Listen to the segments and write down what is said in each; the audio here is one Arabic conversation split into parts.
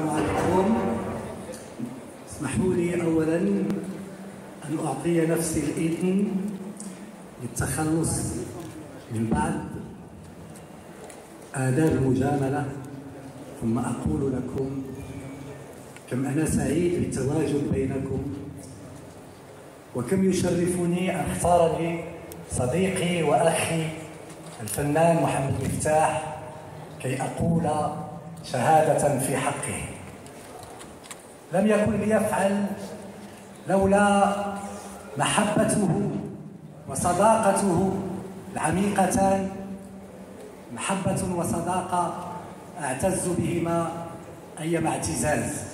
السلام عليكم. اسمحوا لي اولا أن أعطي نفسي الإذن للتخلص من بعض آداب المجاملة ثم أقول لكم كم أنا سعيد بالتواجد بينكم وكم يشرفني أن اختارني صديقي وأخي الفنان محمد مفتاح كي أقول شهادة في حقه. لم يكن ليفعل لولا محبته وصداقته العميقتان محبة وصداقة أعتز بهما أيما اعتزاز.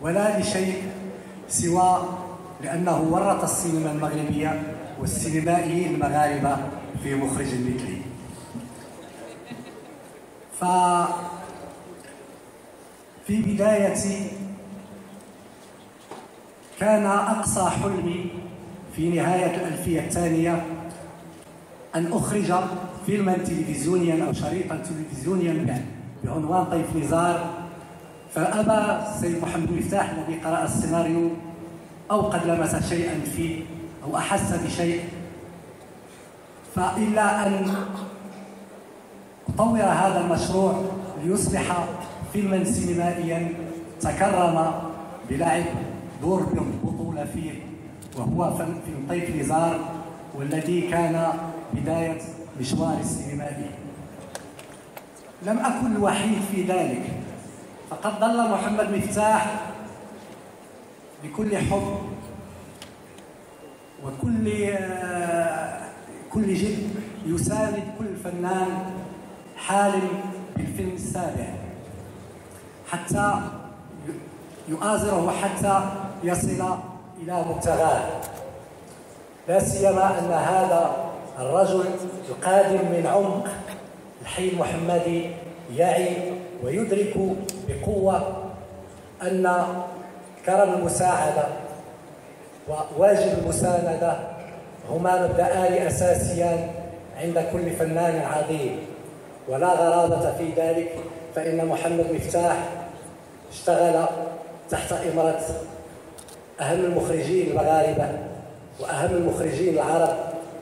ولا لشيء سوى لأنه ورط السينما المغربية والسينمائيين المغاربة في مخرج مثلي ف في بداية كان أقصى حلمي في نهاية الألفية الثانية أن أخرج فيلما تلفزيونيا أو شريطا تلفزيونيا بعنوان طيف نزار فأبى السيد محمد مفتاح الذي قرأ السيناريو أو قد لمس شيئا فيه أو أحس بشيء فإلا أن أطور هذا المشروع ليصبح فيلما سينمائيا تكرم بلعب دور بطولة فيه وهو فيلم طيف نزار والذي كان بداية مشوار السينمائي. لم أكن الوحيد في ذلك فقد ظل محمد مفتاح بكل حب وكل كل جد يساند كل فنان حالم بالفيلم السابع. حتى يؤازره حتى يصل إلى مبتغاه. لا سيما أن هذا الرجل القادم من عمق الحي المحمدي يعي ويدرك بقوة أن كرم المساعدة وواجب المساندة هما مبدأان أساسيان عند كل فنان عظيم ولا غرابة في ذلك فإن محمد مفتاح اشتغل تحت إمرة أهم المخرجين المغاربة وأهم المخرجين العرب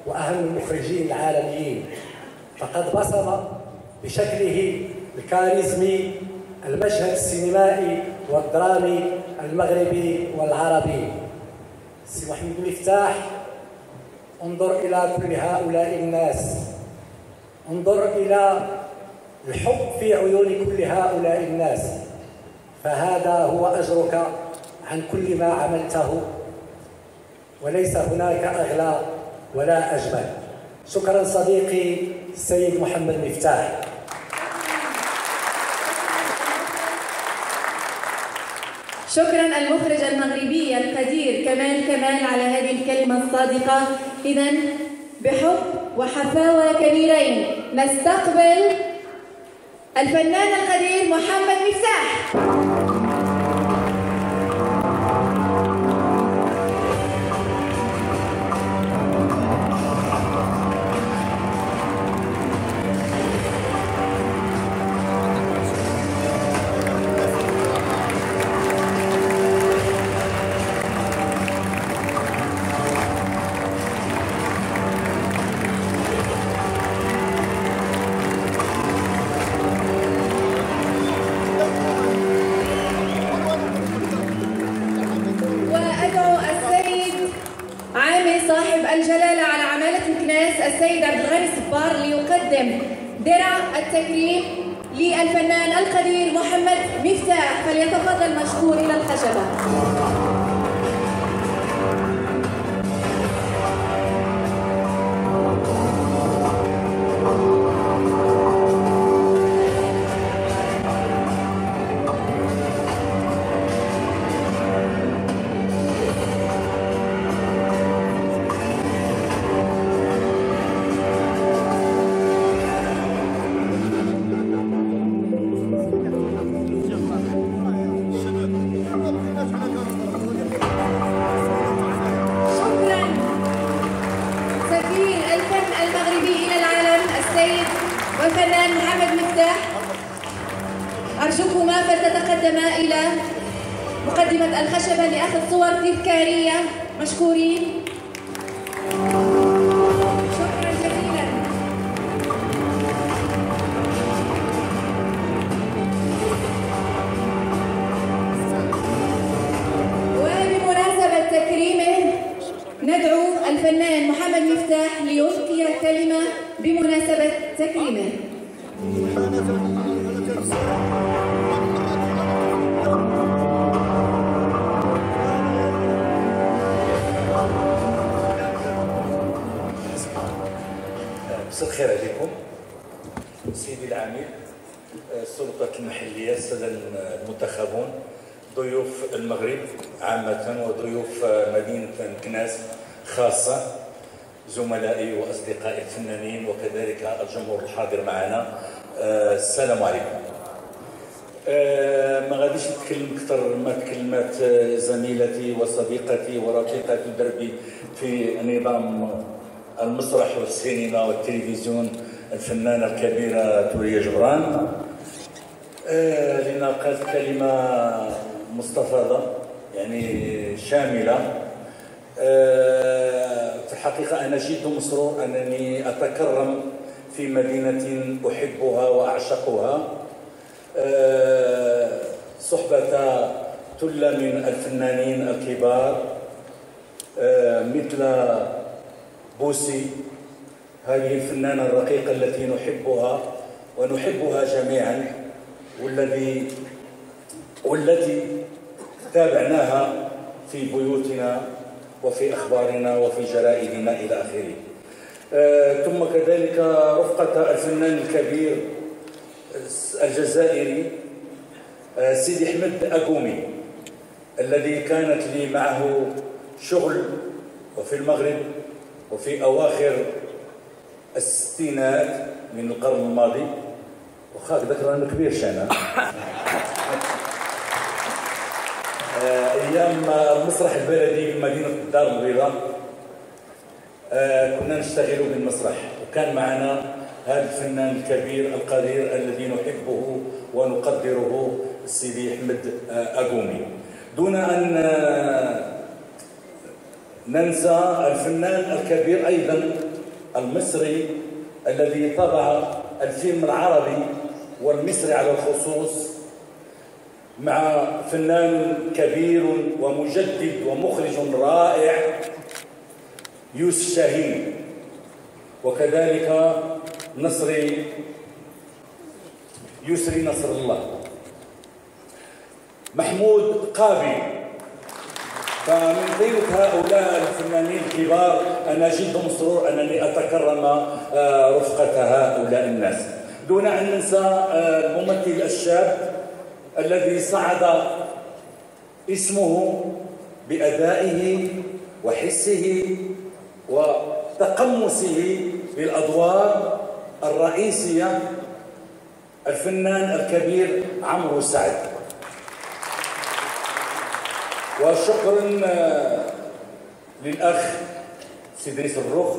وأهم المخرجين العالميين. فقد بصم بشكله الكاريزمي المشهد السينمائي والدرامي المغربي والعربي. سي محمد مفتاح انظر إلى كل هؤلاء الناس. انظر إلى الحب في عيون كل هؤلاء الناس. فهذا هو أجرك عن كل ما عملته. وليس هناك أغلى ولا أجمل. شكرا صديقي السيد محمد مفتاح. شكرا المخرج المغربي القدير كمال كمال على هذه الكلمة الصادقة. إذا بحب وحفاوة كبيرين. نستقبل الفنان القدير محمد مفتاح. ليقدم درع التكريم للفنان القدير محمد مفتاح فليتفضل مشكور إلى الخشبة والفنان محمد مفتاح أرجوكما فلتتقدما إلى مقدمة الخشبة لأخذ صور تذكارية مشكورين. مساء الخير عليكم. سيدي العميد السلطات المحلية السادة المنتخبون ضيوف المغرب عامة وضيوف مدينة كناس خاصة زملائي وأصدقائي الفنانين وكذلك الجمهور الحاضر معنا. السلام عليكم. ما غاديش نتكلم أكثر ما تكلمات زميلتي وصديقتي ورفيقة دربي في نظام المسرح والسينما والتلفزيون الفنانة الكبيرة توريا جبران. آه لنا قالت كلمة مستفاضة يعني شاملة. آه في الحقيقة أنا جد مسرور أنني أتكرم في مدينة أحبها وأعشقها. آه صحبة ثلة من الفنانين الكبار آه مثل بوسي هذه الفنانة الرقيقة التي نحبها ونحبها جميعا والذي والتي تابعناها في بيوتنا وفي أخبارنا وفي جرائدنا إلى آخره. آه ثم كذلك رفقة الفنان الكبير الجزائري آه سيدي أحمد أقومي الذي كانت لي معه شغل وفي المغرب وفي أواخر الستينات من القرن الماضي. وخاك ذكر أنه كبير شانا أيام المسرح البلدي بمدينة الدار البيضاء كنا نشتغل بالمسرح وكان معنا هذا الفنان الكبير القدير الذي نحبه ونقدره السيدي أحمد أقومي. دون أن ننسى الفنان الكبير أيضا المصري الذي طبع الفيلم العربي والمصري على الخصوص مع فنان كبير ومجدد ومخرج رائع يوسف شاهين. وكذلك نصري يسري نصر الله. محمود قابي. فمن قيمة هؤلاء الفنانين الكبار أنا جد مسرور أنني أتكرم رفقة هؤلاء الناس. دون أن ننسى الممثل الشاب الذي صعد اسمه بأدائه وحسه وتقمصه للأدوار الرئيسية الفنان الكبير عمرو سعد. وشكرا للأخ سيدريس الرخ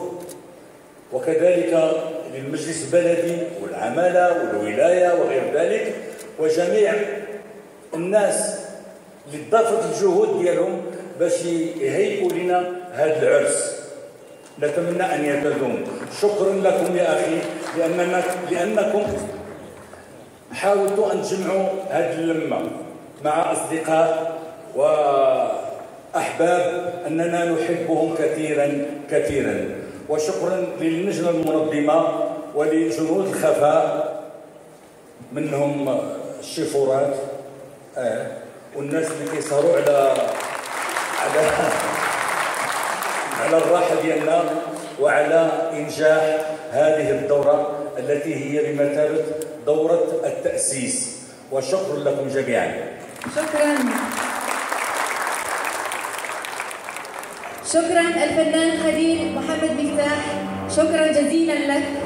وكذلك للمجلس البلدي والعمالة والولاية وغير ذلك وجميع الناس اللي ضافت الجهود ديالهم باش يهيئوا لنا هذا العرس. نتمنى أن يتدوم شكرا لكم يا أخي لاننا لأنكم حاولتوا أن تجمعوا هذه اللمة مع أصدقاء وأحباب أننا نحبهم كثيرا كثيرا. وشكرا للجنة المنظمة ولجنود الخفاء منهم الشيفورات. آه. والناس اللي كيسهروا على على على الراحه ديالنا وعلى إنجاح هذه الدورة التي هي بمثابة دورة التأسيس. وشكرا لكم جميعا. شكرا. شكرا الفنان القدير محمد مفتاح. شكرا جزيلا لك.